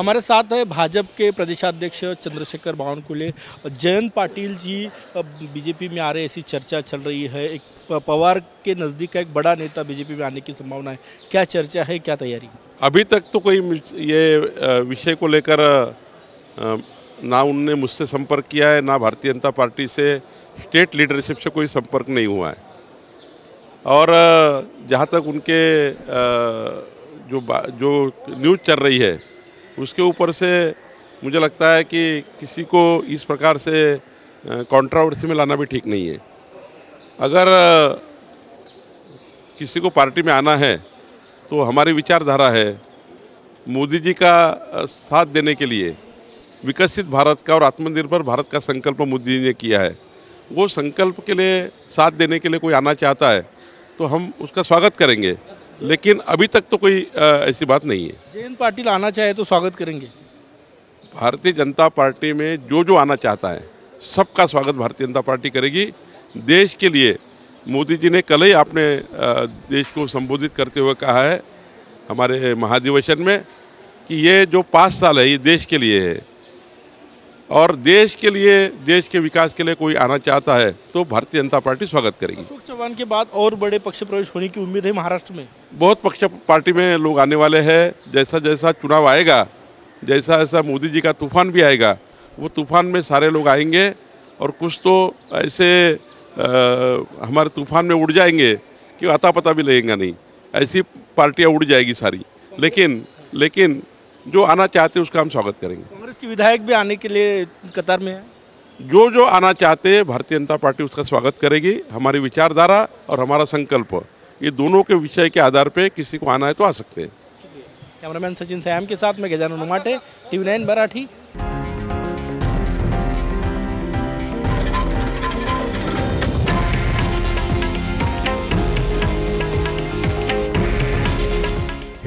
हमारे साथ है भाजपा के प्रदेशाध्यक्ष चंद्रशेखर बावनकुले। जयंत पाटिल जी बीजेपी में आ रहे ऐसी चर्चा चल रही है। एक पवार के नज़दीक का एक बड़ा नेता बीजेपी में आने की संभावना है। क्या चर्चा है, क्या तैयारी? अभी तक तो कोई ये विषय को लेकर ना उनने मुझसे संपर्क किया है, ना भारतीय जनता पार्टी से, स्टेट लीडरशिप से कोई संपर्क नहीं हुआ है। और जहाँ तक उनके जो जो न्यूज़ चल रही है उसके ऊपर से मुझे लगता है कि किसी को इस प्रकार से कंट्रोवर्सी में लाना भी ठीक नहीं है। अगर किसी को पार्टी में आना है तो हमारी विचारधारा है मोदी जी का साथ देने के लिए विकसित भारत का और आत्मनिर्भर भारत का संकल्प मोदी जी ने किया है। वो संकल्प के लिए, साथ देने के लिए कोई आना चाहता है तो हम उसका स्वागत करेंगे। लेकिन अभी तक तो कोई ऐसी बात नहीं है। जयंत पाटिल आना चाहे तो स्वागत करेंगे। भारतीय जनता पार्टी में जो जो आना चाहता है सबका स्वागत भारतीय जनता पार्टी करेगी। देश के लिए मोदी जी ने कल ही अपने अ, देश को संबोधित करते हुए कहा है हमारे महाधिवेशन में कि ये जो पाँच साल है ये देश के लिए है और देश के लिए देश के विकास के लिए कोई आना चाहता है तो भारतीय जनता पार्टी स्वागत करेगी। अशोक चौहान के बाद और बड़े पक्ष प्रवेश होने की उम्मीद है महाराष्ट्र में? बहुत पक्ष पार्टी में लोग आने वाले हैं। जैसा जैसा चुनाव आएगा जैसा जैसा मोदी जी का तूफ़ान भी आएगा वो तूफ़ान में सारे लोग आएँगे और कुछ तो ऐसे अ, हमारे तूफ़ान में उड़ जाएँगे कि अता पता भी लगेगा नहीं। ऐसी पार्टियाँ उड़ जाएगी सारी। लेकिन लेकिन जो आना चाहते हैं उसका हम स्वागत करेंगे। कांग्रेस के विधायक भी आने के लिए कतार में है? जो जो आना चाहते हैं भारतीय जनता पार्टी उसका स्वागत करेगी। हमारी विचारधारा और हमारा संकल्प ये दोनों के विषय के आधार पर किसी को आना है तो आ सकते हैं। कैमरामैन सचिन सयाम के साथ मैं गजानन उमाटे टीवी नाइन मराठी।